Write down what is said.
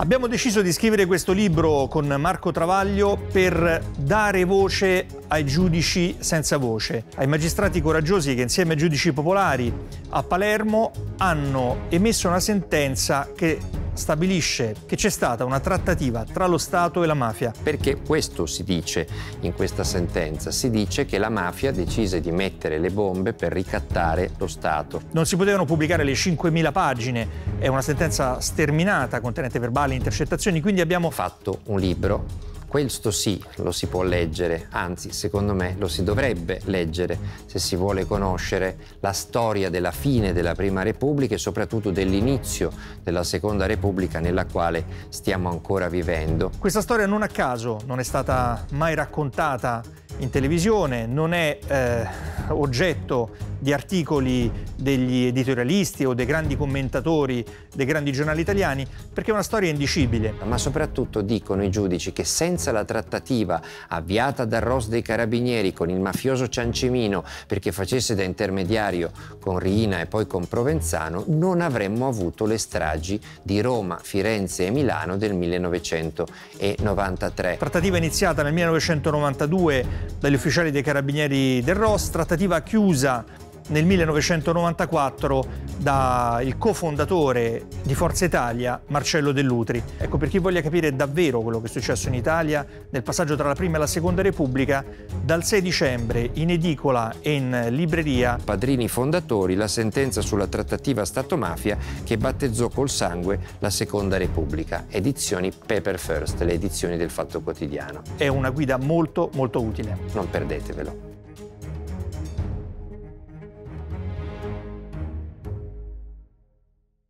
Abbiamo deciso di scrivere questo libro con Marco Travaglio per dare voce ai giudici senza voce, ai magistrati coraggiosi che insieme ai giudici popolari a Palermo hanno emesso una sentenza che stabilisce che c'è stata una trattativa tra lo Stato e la mafia. Perché questo si dice in questa sentenza, si dice che la mafia decise di mettere le bombe per ricattare lo Stato. Non si potevano pubblicare le 5.000 pagine, è una sentenza sterminata contenente verbali e intercettazioni, quindi abbiamo fatto un libro questo sì lo si può leggere, anzi secondo me lo si dovrebbe leggere se si vuole conoscere la storia della fine della Prima Repubblica e soprattutto dell'inizio della Seconda Repubblica nella quale stiamo ancora vivendo. Questa storia non a caso non è stata mai raccontata in televisione, non è eh, oggetto di articoli degli editorialisti o dei grandi commentatori dei grandi giornali italiani, perché è una storia indicibile. Ma soprattutto dicono i giudici che senza la trattativa avviata dal ROS dei Carabinieri con il mafioso Ciancimino perché facesse da intermediario con Rina e poi con Provenzano, non avremmo avuto le stragi di Roma, Firenze e Milano del 1993. Trattativa iniziata nel 1992 dagli ufficiali dei Carabinieri del ROS, trattativa chiusa nel 1994 dal cofondatore di Forza Italia, Marcello Dell'Utri. Ecco, per chi voglia capire davvero quello che è successo in Italia nel passaggio tra la Prima e la Seconda Repubblica, dal 6 dicembre in edicola e in libreria. Padrini fondatori, la sentenza sulla trattativa Stato-mafia che battezzò col sangue la Seconda Repubblica. Edizioni Paper First, le edizioni del Fatto Quotidiano. È una guida molto molto utile. Non perdetevelo.